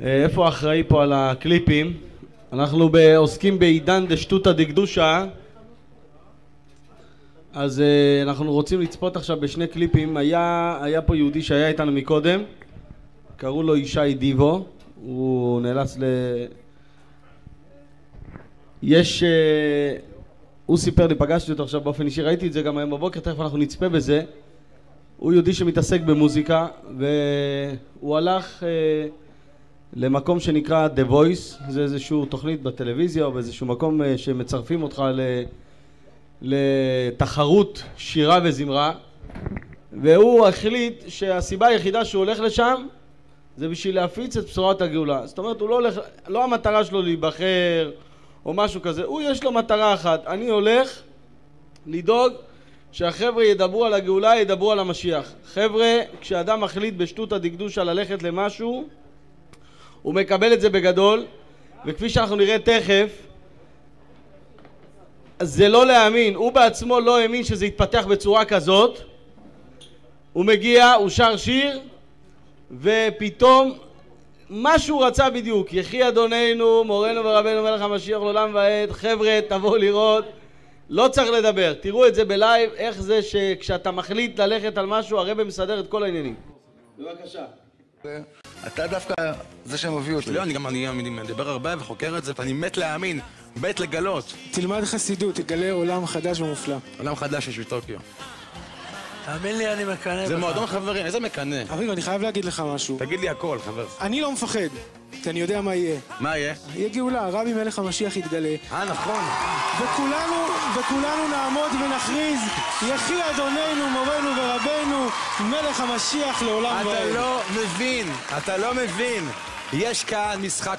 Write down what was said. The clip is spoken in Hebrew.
אה, איפה האחראי פה על הקליפים? אנחנו עוסקים בעידן דשטותא דקדושה אז אה, אנחנו רוצים לצפות עכשיו בשני קליפים. היה, היה פה יהודי שהיה איתנו מקודם. קראו לו ישי דיבו. הוא נאלץ ל... יש... אה, הוא סיפר לי, פגשתי אותו עכשיו באופן אישי, ראיתי את זה גם היום בבוקר, תכף אנחנו נצפה בזה. הוא יהודי שמתעסק במוזיקה והוא הלך אה, למקום שנקרא The Voice, זה איזושהי תוכנית בטלוויזיה או באיזשהו מקום אה, שמצרפים אותך לתחרות שירה וזמרה והוא החליט שהסיבה היחידה שהוא הולך לשם זה בשביל להפיץ את בשורת הגאולה. זאת אומרת, הוא לא הולך, לא המטרה שלו להיבחר או משהו כזה, הוא יש לו מטרה אחת, אני הולך לדאוג שהחבר'ה ידברו על הגאולה, ידברו על המשיח. חבר'ה, כשאדם מחליט בשטותא דקדושה ללכת למשהו, הוא מקבל את זה בגדול, וכפי שאנחנו נראה תכף, זה לא להאמין, הוא בעצמו לא האמין שזה יתפתח בצורה כזאת. הוא מגיע, הוא שר שיר, ופתאום מה שהוא רצה בדיוק, יחי אדוננו, מורנו ורבנו מלך המשיח לעולם ועד, חבר'ה תבואו לראות, לא צריך לדבר, תראו את זה בלייב, איך זה שכשאתה מחליט ללכת על משהו הרב מסדר את כל העניינים. בבקשה. אתה דווקא זה שמביא אותי. לא, אני גם אני, אני מדבר הרבה וחוקר את זה, ואני מת להאמין, מת לגלות. תלמד חסידות, תגלה עולם חדש ומופלא. עולם חדש יש בטוקיו. תאמין לי, אני מקנא בך. זה מועדון חברים, איזה מקנא. אביב, אני חייב להגיד לך משהו. תגיד לי הכל, חבר. אני לא מפחד, כי אני יודע מה יהיה. מה יהיה? יהיה גאולה, רבי מלך המשיח יתגלה. אה, נכון. וכולנו, וכולנו נעמוד ונכריז, יחי אדוננו, מורנו ורבנו, מלך המשיח לעולם אתה ועד. לא מבין, אתה לא מבין. יש כאן משחק